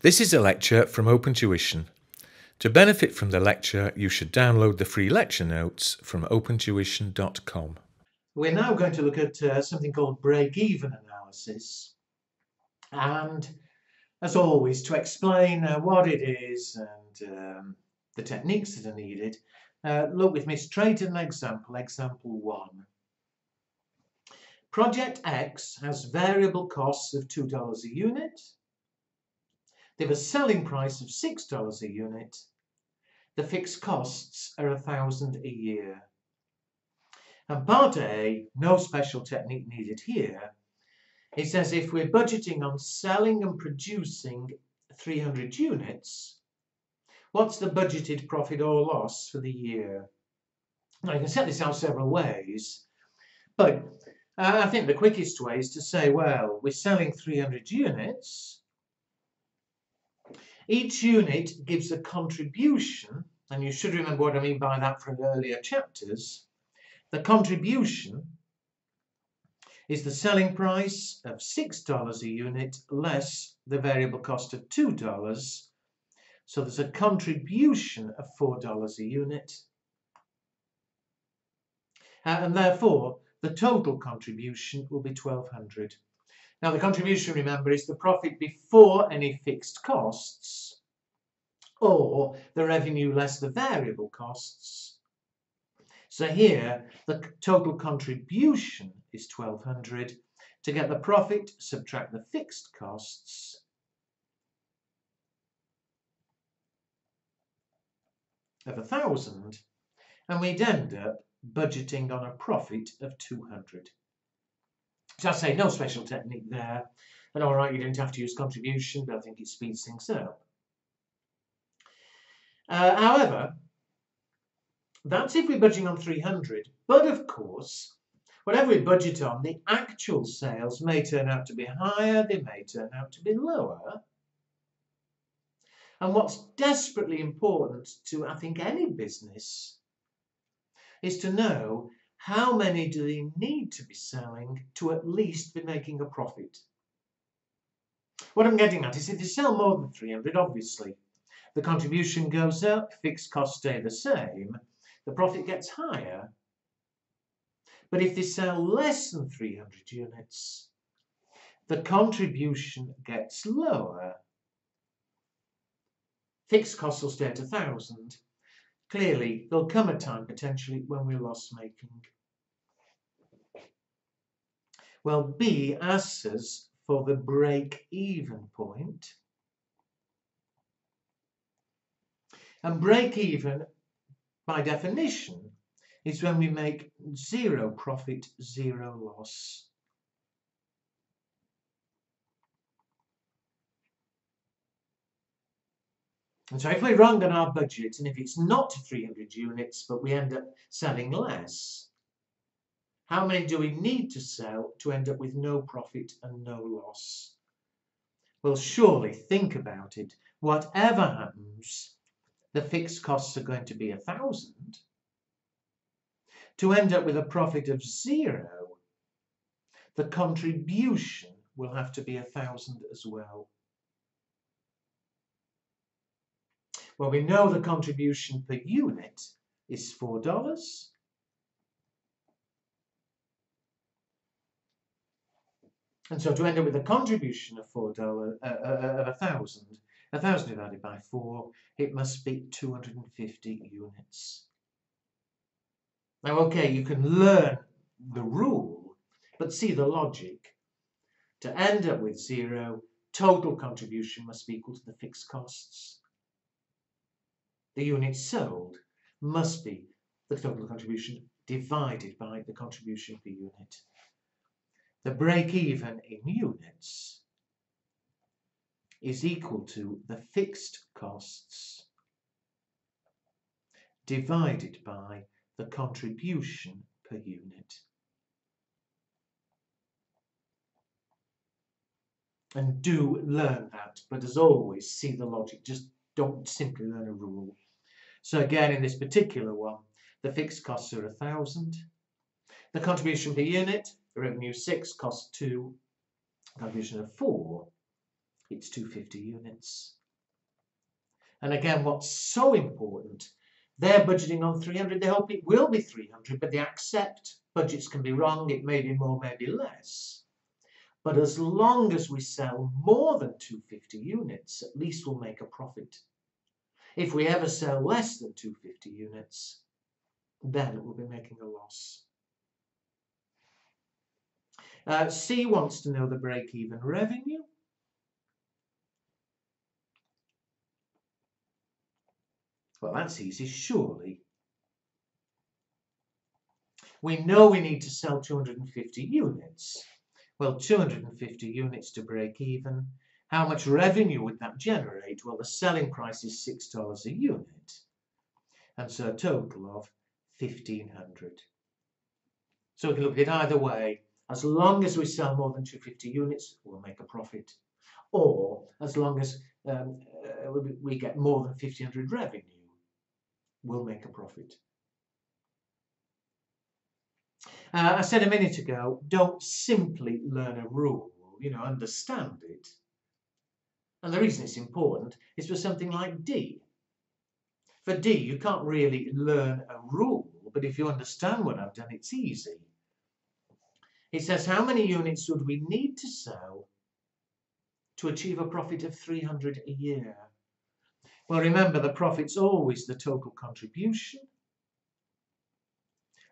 This is a lecture from Open Tuition. To benefit from the lecture, you should download the free lecture notes from opentuition.com. We're now going to look at uh, something called break-even analysis. And as always, to explain uh, what it is and um, the techniques that are needed, uh, look with me straight at an example, example one. Project X has variable costs of $2 a unit they have a selling price of $6 a unit. The fixed costs are a thousand a year. And part A, no special technique needed here. It says if we're budgeting on selling and producing 300 units, what's the budgeted profit or loss for the year? Now you can set this out several ways, but uh, I think the quickest way is to say, well, we're selling 300 units, each unit gives a contribution, and you should remember what I mean by that from earlier chapters. The contribution is the selling price of $6 a unit less the variable cost of $2. So there's a contribution of $4 a unit. Uh, and therefore, the total contribution will be 1200 now the contribution, remember, is the profit before any fixed costs or the revenue less the variable costs. So here the total contribution is 1200. To get the profit, subtract the fixed costs. of a thousand and we'd end up budgeting on a profit of 200. So I say no special technique there. And all right, you don't have to use contribution, but I think it speeds things up. Uh, however, that's if we're budgeting on 300. But of course, whatever we budget on, the actual sales may turn out to be higher, they may turn out to be lower. And what's desperately important to, I think, any business is to know how many do they need to be selling to at least be making a profit? What I'm getting at is if they sell more than 300, obviously, the contribution goes up, fixed costs stay the same, the profit gets higher. But if they sell less than 300 units, the contribution gets lower. Fixed costs will stay at 1,000, Clearly, there'll come a time potentially when we're loss making. Well, B asks us for the break-even point. And break-even, by definition, is when we make zero profit, zero loss. And so if we're wrong on our budget, and if it's not 300 units, but we end up selling less, how many do we need to sell to end up with no profit and no loss? Well, surely think about it. Whatever happens, the fixed costs are going to be a thousand. To end up with a profit of zero, the contribution will have to be a thousand as well. Well, we know the contribution per unit is $4. And so to end up with a contribution of $4, uh, uh, of a thousand, a thousand divided by four, it must be 250 units. Now, okay, you can learn the rule, but see the logic. To end up with zero, total contribution must be equal to the fixed costs the units sold must be the total contribution divided by the contribution per unit. The break-even in units is equal to the fixed costs divided by the contribution per unit. And do learn that, but as always, see the logic. Just don't simply learn a rule. So again, in this particular one, the fixed costs are a thousand. The contribution per unit, the revenue six, cost two, contribution of four. it's 250 units. And again, what's so important, they're budgeting on 300. They hope it will be 300, but they accept budgets can be wrong. It may be more, maybe less. But as long as we sell more than 250 units, at least we'll make a profit. If we ever sell less than 250 units, then we'll be making a loss. Uh, C wants to know the break-even revenue. Well, that's easy, surely. We know we need to sell 250 units. Well, 250 units to break even. How much revenue would that generate? Well, the selling price is $6 a unit. And so a total of 1500 So we can look at it either way. As long as we sell more than 250 units, we'll make a profit. Or as long as um, uh, we get more than 1500 revenue, we'll make a profit. Uh, I said a minute ago, don't simply learn a rule, you know, understand it. And the reason it's important is for something like D. For D, you can't really learn a rule, but if you understand what I've done, it's easy. It says, how many units would we need to sell to achieve a profit of 300 a year? Well, remember, the profit's always the total contribution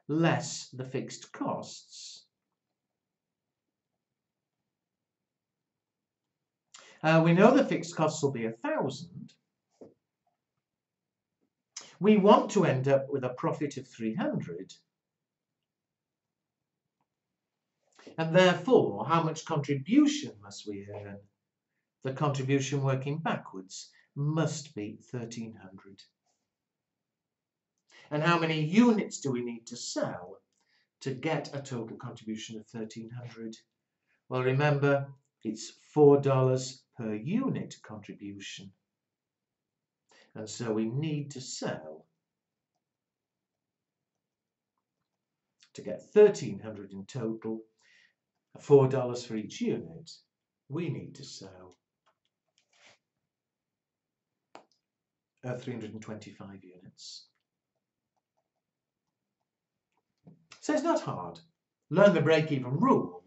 less the fixed costs. Uh, we know the fixed costs will be a thousand. We want to end up with a profit of 300. And therefore, how much contribution must we earn? The contribution working backwards must be 1300. And how many units do we need to sell to get a total contribution of 1300? Well, remember, it's $4 per unit contribution. And so we need to sell to get 1300 in total, $4 for each unit, we need to sell uh, 325 units. So it's not hard. Learn the break-even rule.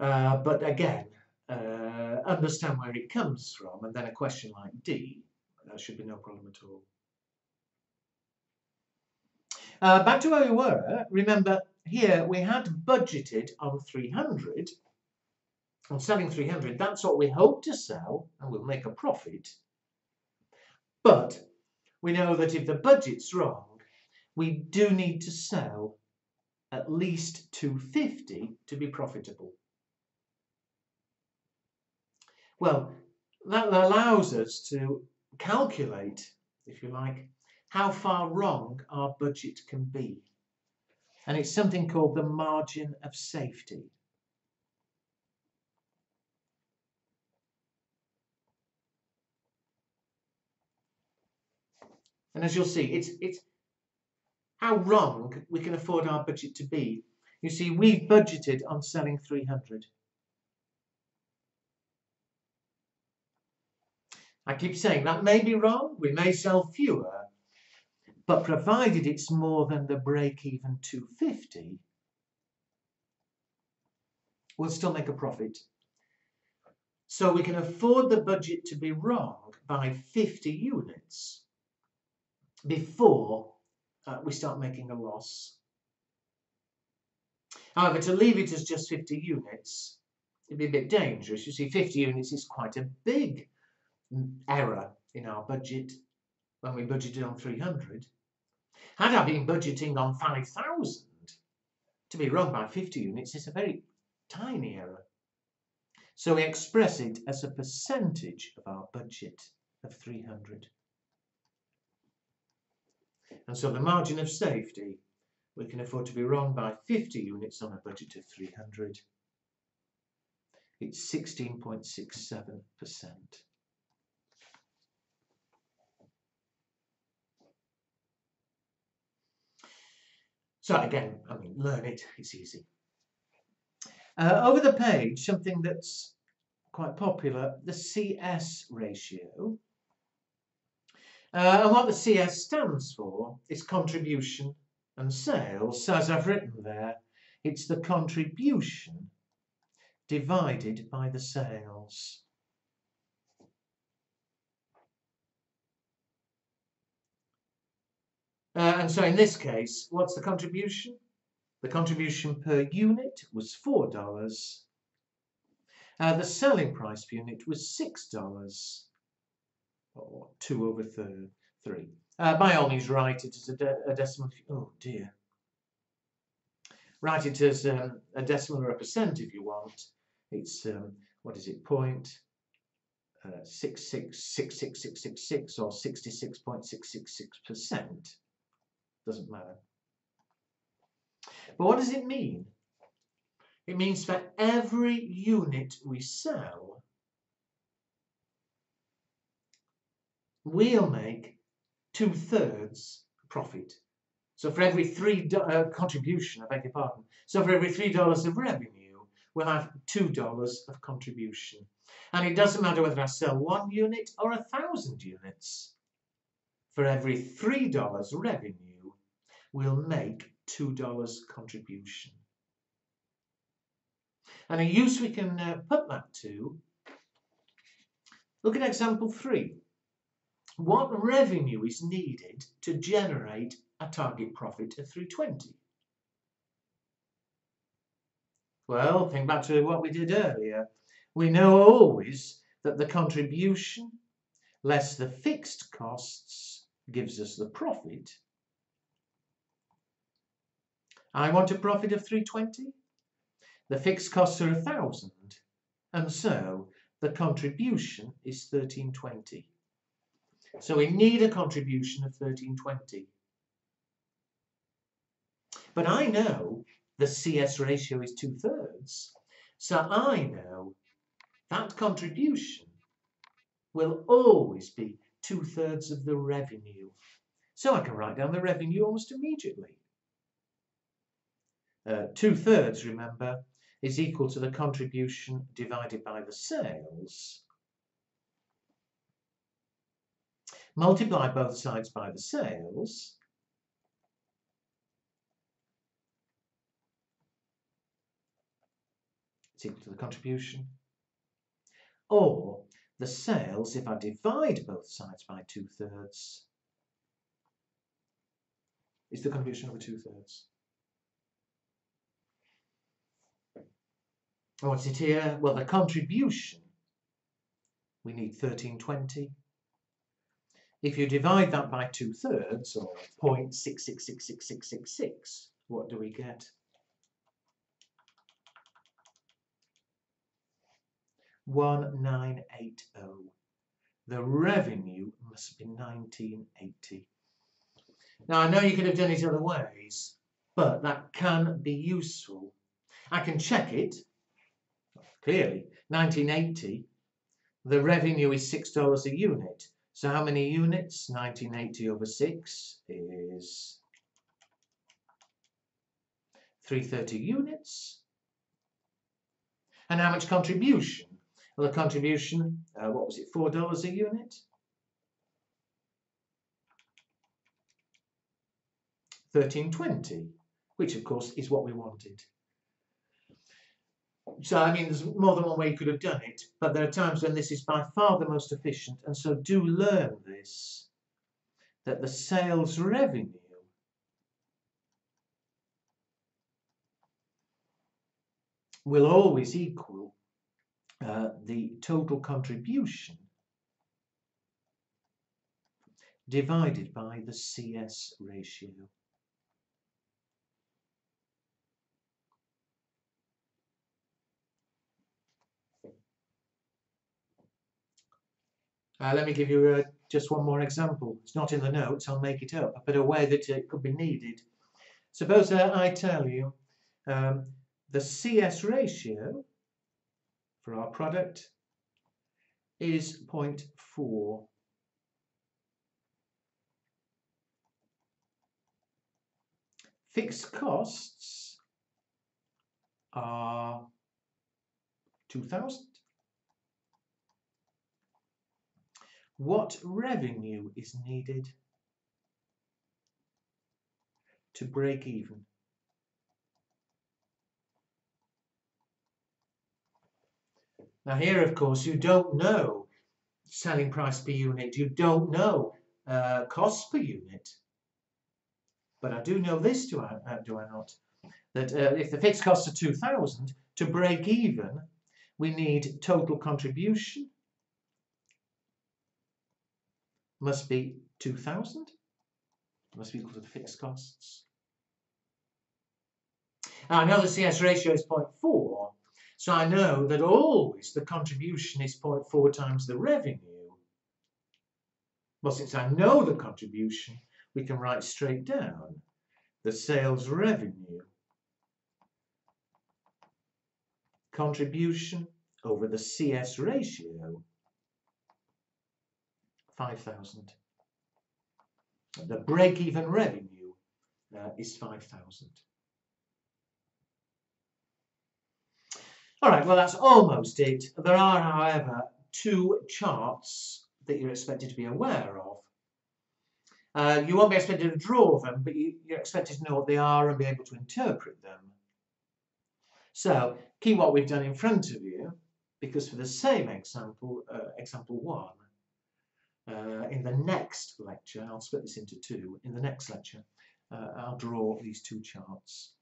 Uh, but again, uh, understand where it comes from, and then a question like D, there should be no problem at all. Uh, back to where we were, remember here we had budgeted on 300, on selling 300, that's what we hope to sell, and we'll make a profit. But we know that if the budget's wrong, we do need to sell at least 250 to be profitable. Well, that allows us to calculate, if you like, how far wrong our budget can be. And it's something called the margin of safety. And as you'll see, it's, it's, how wrong we can afford our budget to be. You see, we've budgeted on selling 300. I keep saying that may be wrong, we may sell fewer, but provided it's more than the break-even 250, we'll still make a profit. So we can afford the budget to be wrong by 50 units before uh, we start making a loss. However, to leave it as just 50 units, it'd be a bit dangerous. You see, 50 units is quite a big error in our budget when we budgeted on 300. Had I been budgeting on 5,000, to be wrong by 50 units is a very tiny error. So we express it as a percentage of our budget of 300. And so the margin of safety, we can afford to be wrong by 50 units on a budget of 300. It's 16.67%. So again, I mean, learn it, it's easy. Uh, over the page, something that's quite popular, the CS ratio. Uh, and what the CS stands for is contribution and sales. So as I've written there, it's the contribution divided by the sales. Uh, and so in this case, what's the contribution? The contribution per unit was $4. Uh, the selling price per unit was $6, or 2 over 3. Uh, by all means, write it as a, de a decimal. Oh dear. Write it as um, a decimal or a percent if you want. It's, um, what is it, point uh, 666666 or 66.666%. Doesn't matter. But what does it mean? It means for every unit we sell, we'll make two thirds profit. So for every three uh, contribution, I beg your pardon. So for every three dollars of revenue, we'll have two dollars of contribution. And it doesn't matter whether I sell one unit or a thousand units. For every three dollars revenue, we'll make $2 contribution. And a use we can uh, put that to, look at example 3. What revenue is needed to generate a target profit of 320? Well, think back to what we did earlier. We know always that the contribution less the fixed costs gives us the profit I want a profit of 320. The fixed costs are 1,000 and so the contribution is 1320. So we need a contribution of 1320. But I know the CS ratio is two thirds. So I know that contribution will always be two thirds of the revenue. So I can write down the revenue almost immediately. Uh, two thirds, remember, is equal to the contribution divided by the sales. Multiply both sides by the sales. It's equal to the contribution. Or the sales, if I divide both sides by two thirds, is the contribution over two thirds. What's it here? Well, the contribution, we need 1320. If you divide that by two thirds, or 0.666666, what do we get? 1980. The revenue must be 1980. Now, I know you could have done it other ways, but that can be useful. I can check it Clearly, 1980, the revenue is $6 a unit. So how many units? 1980 over 6 is 330 units. And how much contribution? Well, the contribution, uh, what was it, $4 a unit? 1320, which of course is what we wanted. So, I mean, there's more than one way you could have done it, but there are times when this is by far the most efficient, and so do learn this, that the sales revenue will always equal uh, the total contribution divided by the CS ratio. Uh, let me give you uh, just one more example. It's not in the notes, I'll make it up, but a way that it could be needed. Suppose uh, I tell you um, the CS ratio for our product is 0.4. Fixed costs are 2,000. What revenue is needed to break even? Now here, of course, you don't know selling price per unit. You don't know uh, cost per unit. But I do know this, do I, uh, do I not? That uh, if the fixed costs are 2,000, to break even, we need total contribution must be 2,000, must be equal to the fixed costs. Now I know the CS ratio is 0.4, so I know that always the contribution is 0.4 times the revenue. Well, since I know the contribution, we can write straight down the sales revenue contribution over the CS ratio 5,000. The break-even revenue uh, is 5,000. All right, well, that's almost it. There are, however, two charts that you're expected to be aware of. Uh, you won't be expected to draw them, but you, you're expected to know what they are and be able to interpret them. So, keep what we've done in front of you, because for the same example, uh, example one, uh, in the next lecture, I'll split this into two, in the next lecture, uh, I'll draw these two charts.